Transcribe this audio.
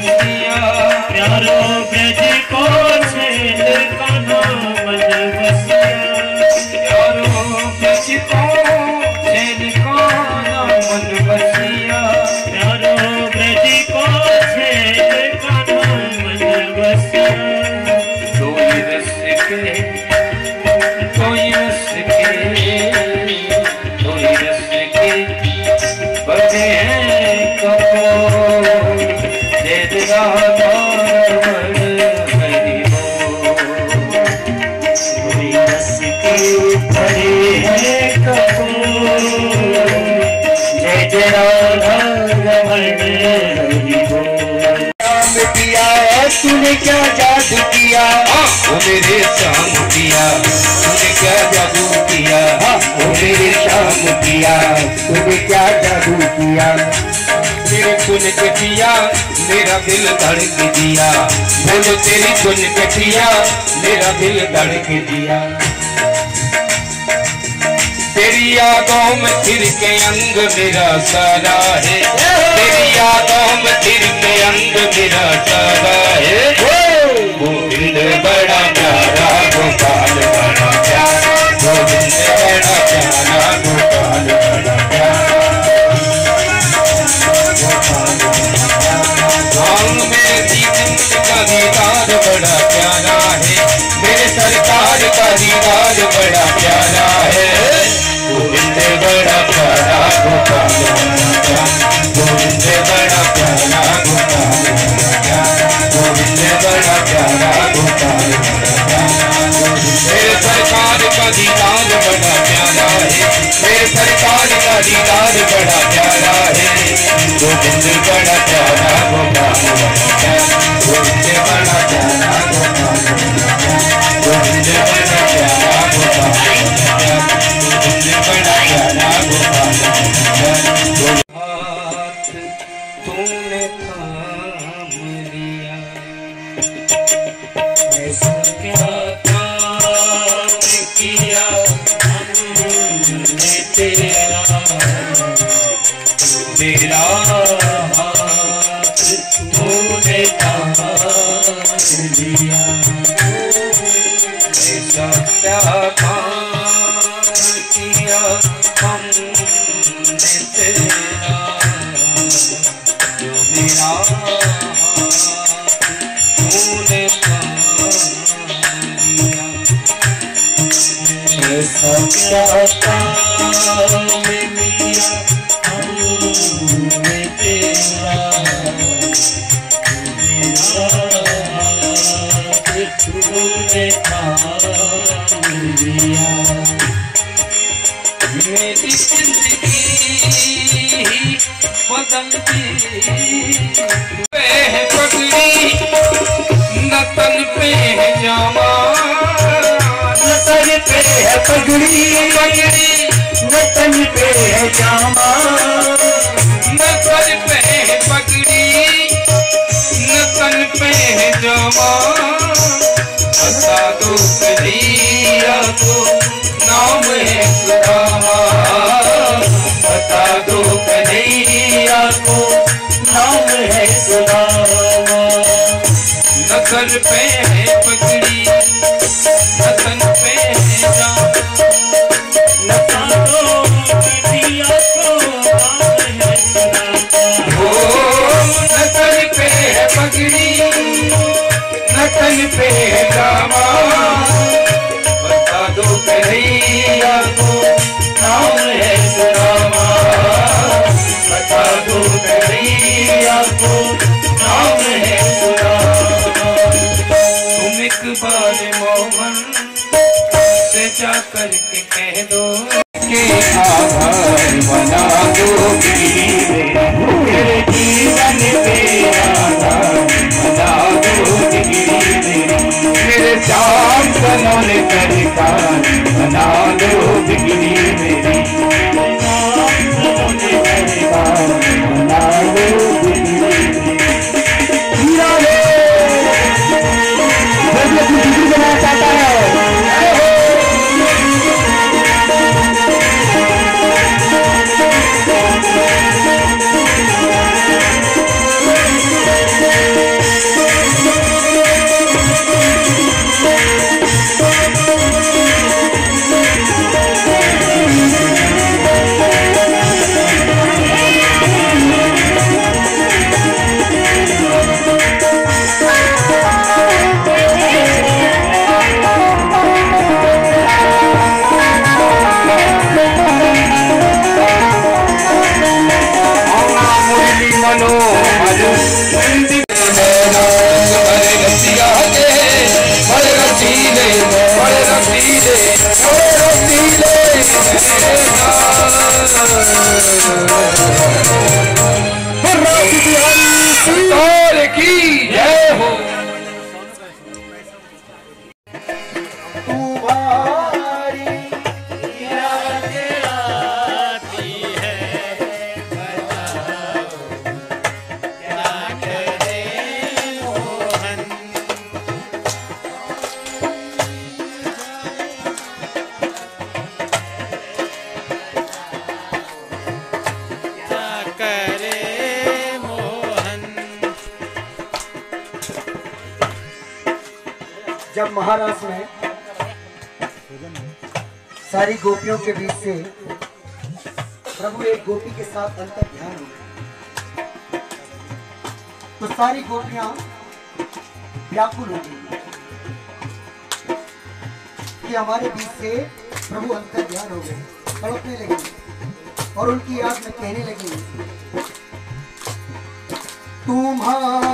बसिया प्यारो ब्रज को किया तूने क्या जादू किया ओ मेरे श्याम किया तूने क्या जादू किया ओ मेरे शाम किया तूने क्या जादू किया तेरे गुण के किया मेरा दिल धड़क दिया बोलो तेरी गुण के किया मेरा दिल धड़क दिया तेरी यादों में फिर के अंग मेरा सारा है। तेरी यादों में फिर के अंग मेरा सारा है। गोविंद बड़ा प्यारा, गोपाल बड़ा प्यारा, गोविंद बड़ा प्यारा, गोपाल बड़ा प्यारा। आंग में का दीदार बड़ा प्यारा है। मेरे सरकार का दीदार बड़ा प्यारा है। बड़ा प्यारा है। गोविंद बड़ा प्यारा मेरा हाथ तूने थाम लिया। ऐसा क्या काम किया हमने तेरा जो मेरा तूने थाम लिया। ऐसा क्या काम दी पे है नतन पे पगड़ी नतन पे है जामा। नज़र पे है पगड़ी नतन पे है है है पगड़ी नतन पे है जामा। करके कह दो। जब महाराष्ट्र में सारी गोपियों के बीच से प्रभु एक गोपी के साथ अंतर ध्यान हो गए तो सारी गोपियाँ व्याकुल हो गई कि हमारे बीच से प्रभु अंतर ध्यान हो गए, तड़पने लगे और उनकी याद में कहने लगी तुम्हारी